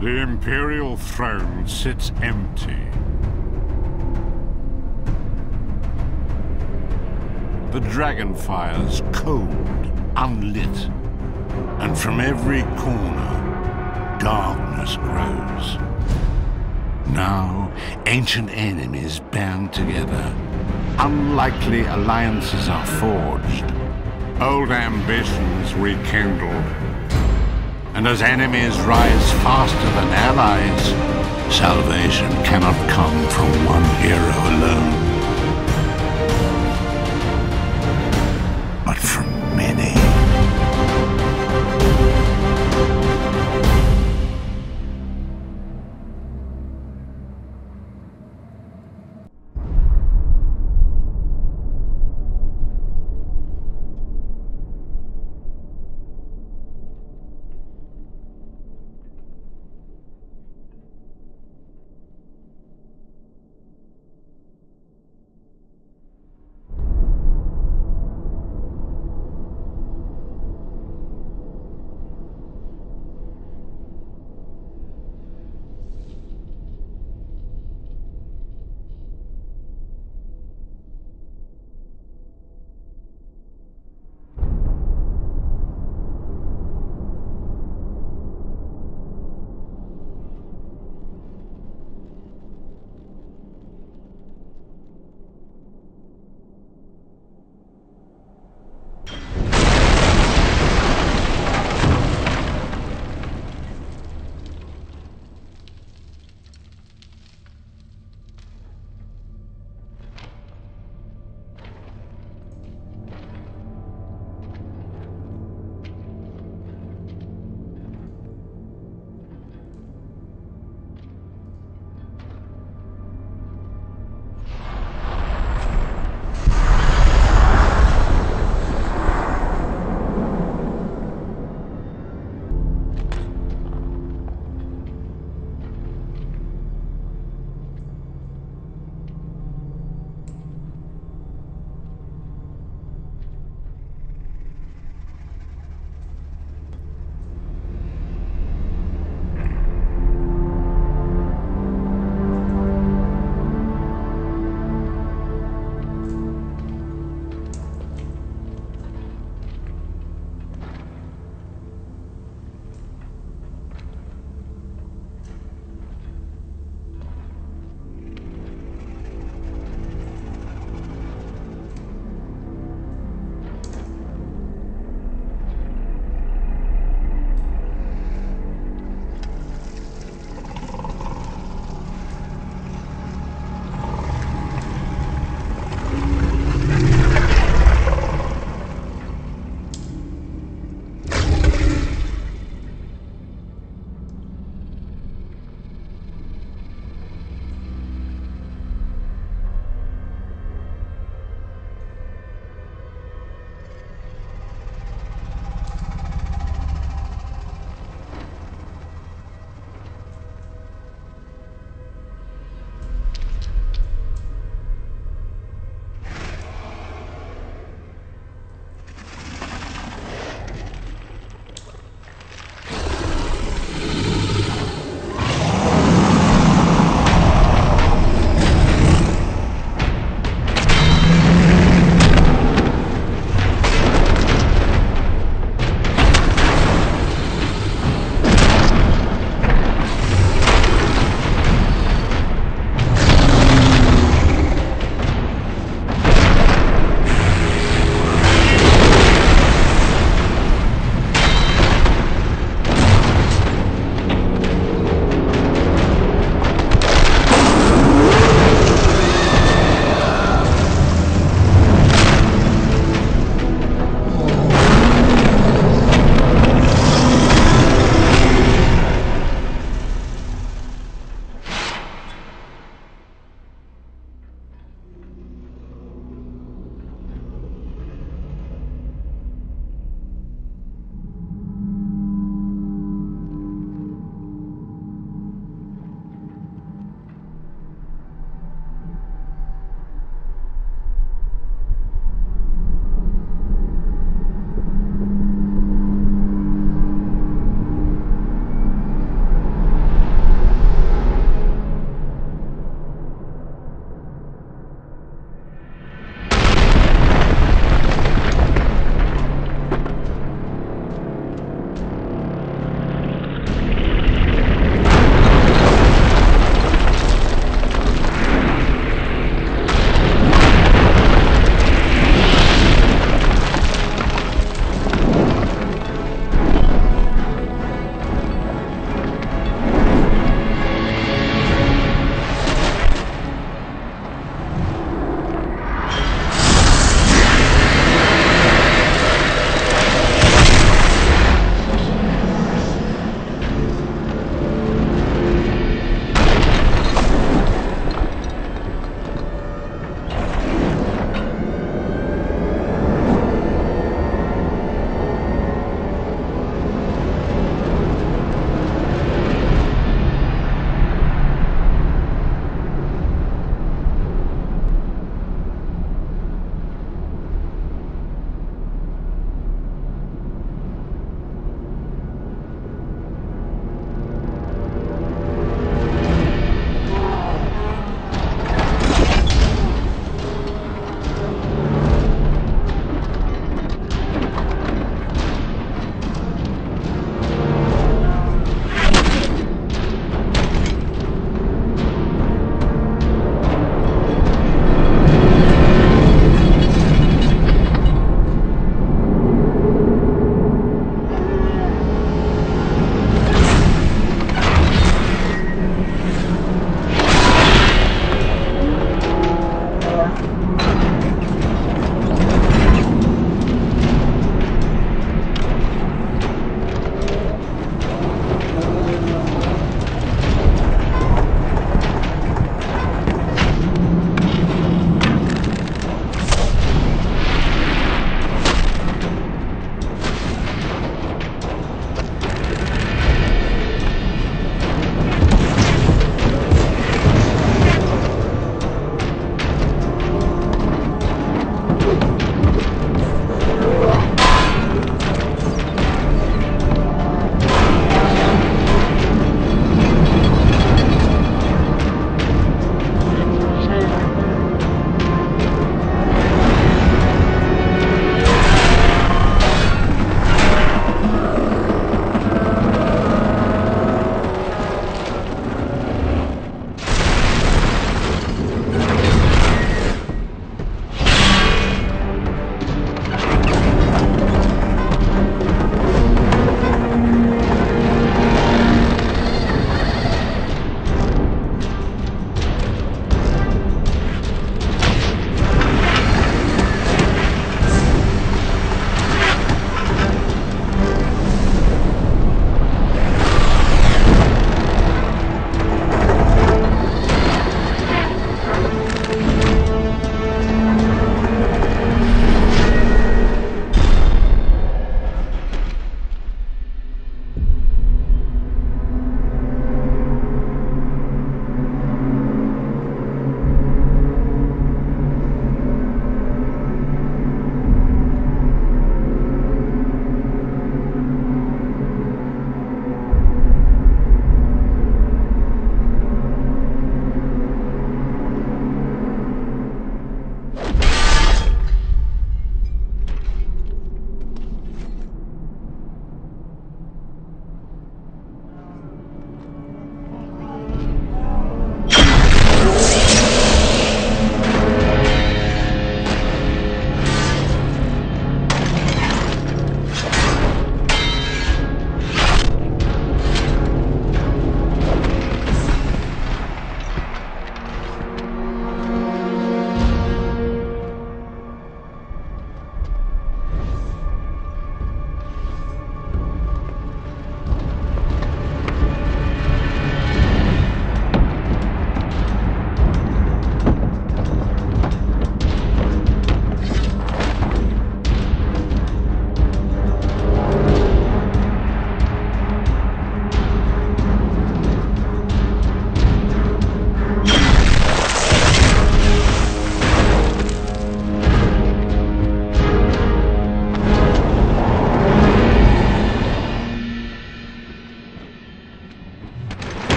The Imperial throne sits empty. The dragonfire's cold, unlit, and from every corner, darkness grows. Now, ancient enemies band together. Unlikely alliances are forged. Old ambitions rekindled. And as enemies rise faster than allies, salvation cannot come from one hero alone.